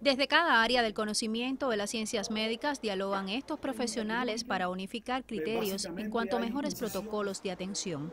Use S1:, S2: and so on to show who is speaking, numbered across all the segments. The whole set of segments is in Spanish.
S1: Desde cada área del conocimiento de las ciencias médicas dialogan estos profesionales para unificar criterios en cuanto a mejores protocolos de atención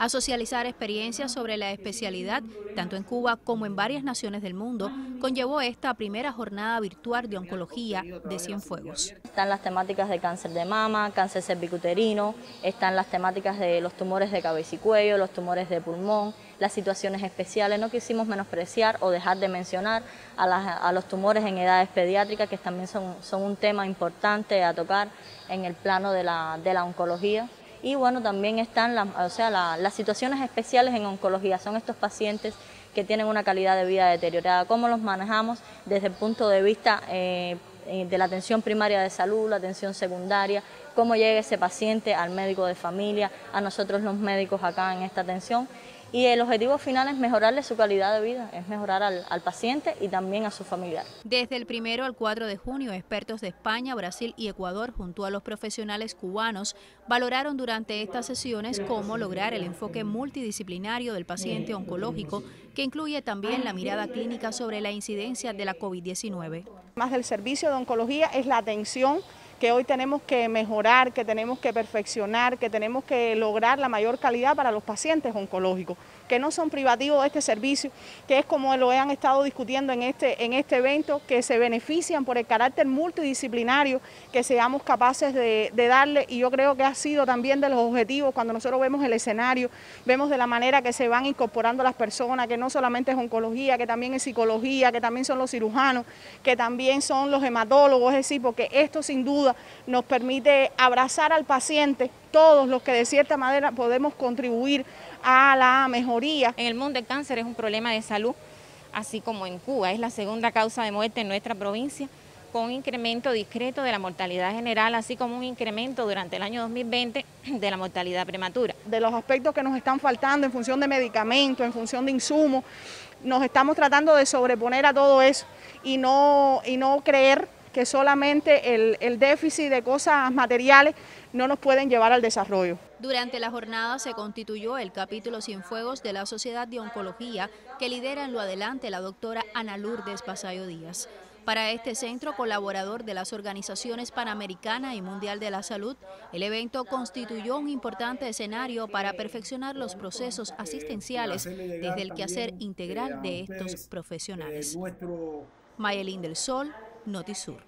S1: a socializar experiencias sobre la especialidad, tanto en Cuba como en varias naciones del mundo, conllevó esta primera jornada virtual de oncología de Cienfuegos.
S2: Están las temáticas de cáncer de mama, cáncer cervicuterino, están las temáticas de los tumores de cabeza y cuello, los tumores de pulmón, las situaciones especiales. No quisimos menospreciar o dejar de mencionar a, los tumores en edades pediátricas, que también son, un tema importante a tocar en el plano de la, de la oncología y bueno, también están las, o sea, las situaciones especiales en oncología, son estos pacientes que tienen una calidad de vida deteriorada, cómo los manejamos desde el punto de vista eh, eh, de la atención primaria de salud, la atención secundaria, cómo llega ese paciente al médico de familia, a nosotros los médicos acá en esta atención y el objetivo final es mejorarle su calidad de vida, es mejorar al, paciente y también a su familiar.
S1: Desde el primero al 4 de junio, expertos de España, Brasil y Ecuador, junto a los profesionales cubanos, valoraron durante estas sesiones cómo lograr el enfoque multidisciplinario del paciente oncológico, que incluye también la mirada clínica sobre la incidencia de la COVID-19.
S3: Más del servicio de oncología es la atención que hoy tenemos que mejorar, que tenemos que perfeccionar, que tenemos que lograr la mayor calidad para los pacientes oncológicos, que no son privativos de este servicio, que es como lo han estado discutiendo en este, en este evento, que se benefician por el carácter multidisciplinario que seamos capaces de, darle, y yo creo que ha sido también de los objetivos, cuando nosotros vemos el escenario, vemos de la manera que se van incorporando las personas, que no solamente es oncología, que también es psicología, que también son los cirujanos, que también son los hematólogos, es decir, porque esto sin duda nos permite abrazar al paciente, todos los que de cierta manera podemos contribuir a la mejoría.
S4: En el mundo del cáncer es un problema de salud, así como en Cuba, es la segunda causa de muerte en nuestra provincia con un incremento discreto de la mortalidad general, así como un incremento durante el año 2020 de la mortalidad prematura.
S3: De los aspectos que nos están faltando en función de medicamentos, en función de insumos, nos estamos tratando de sobreponer a todo eso y no, y no creer que solamente el, déficit de cosas materiales no nos pueden llevar al desarrollo.
S1: Durante la jornada se constituyó el capítulo Cienfuegos de la Sociedad de Oncología que lidera en lo adelante la doctora Ana Lourdes Pasayo Díaz. Para este centro colaborador de las organizaciones Panamericana y Mundial de la Salud, el evento constituyó un importante escenario para perfeccionar los procesos asistenciales desde el quehacer integral de estos profesionales. Mayelín del Sol, Notisur.